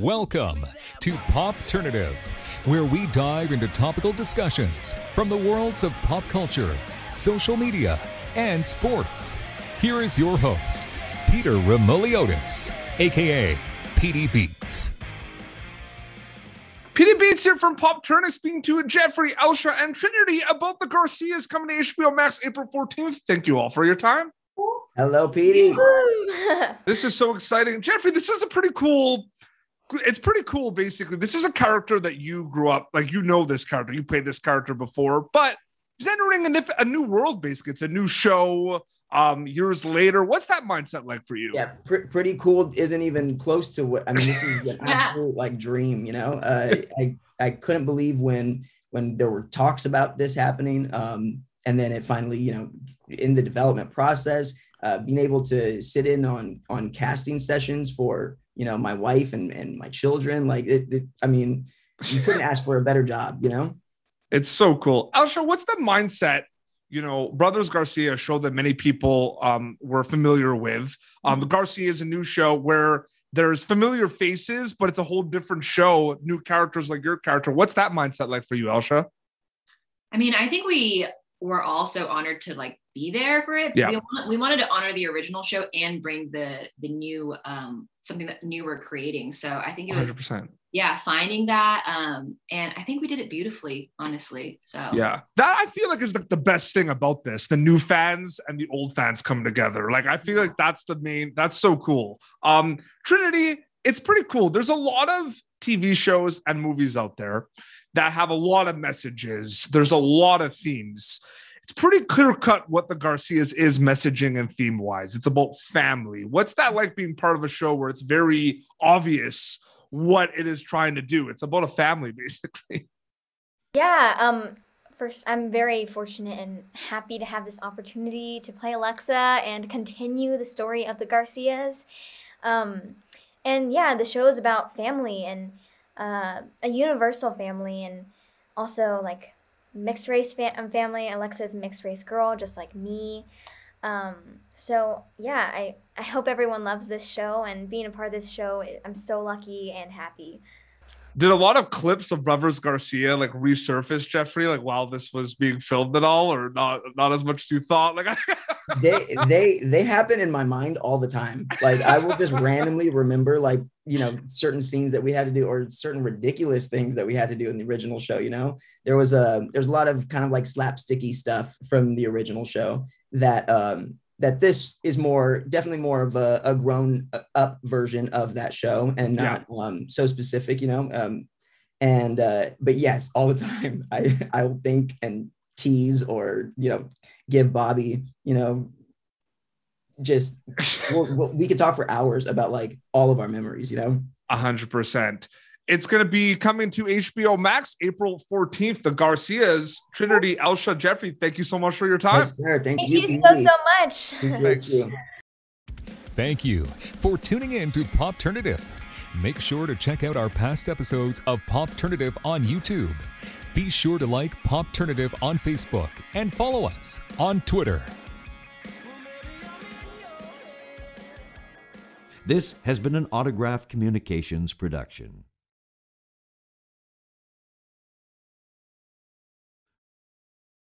Welcome to Popternative, where we dive into topical discussions from the worlds of pop culture, social media, and sports. Here is your host, Peter Remoliotis, aka PD Beats. PD Beats here from Popternative speaking to Jeffrey, Elsha, and Trinity about the Garcias coming to HBO Max April 14th. Thank you all for your time. Hello, Petey. This is so exciting. Jeffrey, this is a pretty cool it's pretty cool basically this is a character that you grew up like you know this character you played this character before but he's entering a, nif- a new world basically it's a new show um years later what's that mindset like for you Yeah, pr- pretty cool. Isn't even close to what I mean. This is an absolute like dream. You know, uh, I I couldn't believe when when there were talks about this happening, um, and then it finally, you know, in the development process, uh, being able to sit in on on casting sessions for you know my wife and and my children. Like it, it I mean, you couldn't ask for a better job. You know. it's so cool Elsha, what's the mindset you know brothers garcia show that many people um were familiar with um the garcia is a new show where there's familiar faces but it's a whole different show new characters like your character what's that mindset like for you elsha I mean, I think we were all so honored to like be there for it. Yeah. We, want, we wanted to honor the original show and bring the the new um something that new we're creating. So I think it was 100% yeah, finding that um and I think we did it beautifully, honestly. So Yeah, that I feel like is like the best thing about this: the new fans and the old fans come together. Like I feel like that's the main. That's so cool. Um, Trinity, it's pretty cool. There's a lot of TV shows and movies out there that have a lot of messages. There's a lot of themes. It's pretty clear cut what the Garcias is messaging and theme wise. It's about family. What's that like being part of a show where it's very obvious what it is trying to do? It's about a family, basically. Yeah, um first I'm very fortunate and happy to have this opportunity to play Alexa and continue the story of the Garcias. Um and yeah, the show is about family and uh, a universal family and also like mixed race fa- um, family. Alexa's mixed race girl just like me. Um so yeah, I I hope everyone loves this show and being a part of this show, I'm so lucky and happy. Did a lot of clips of brothers garcia like resurface jeffrey like while this was being filmed at all or not not as much as you thought? Like they they they happen in my mind all the time. Like i will just randomly remember like you know certain scenes that we had to do or certain ridiculous things that we had to do in the original show you know? There was a there's a lot of kind of like slapsticky stuff from the original show that um that this is more definitely more of a, a grown up version of that show and not um so specific you know um and uh but yes all the time i i will think and tease or you know give bobby you know just we'll, we'll- we could talk for hours about like all of our memories you know? A 100% it's going to be coming to hbo max april 14th the garcias trinity elsha jeffrey thank you so much for your time yes, sir. thank, Thank you, you so so much. Appreciate Thanks. you. Thank you for tuning in to Popternative. Make sure to check out our past episodes of Popternative on YouTube. Be sure to like Popternative on Facebook and follow us on Twitter. This has been an Autograph Communications production.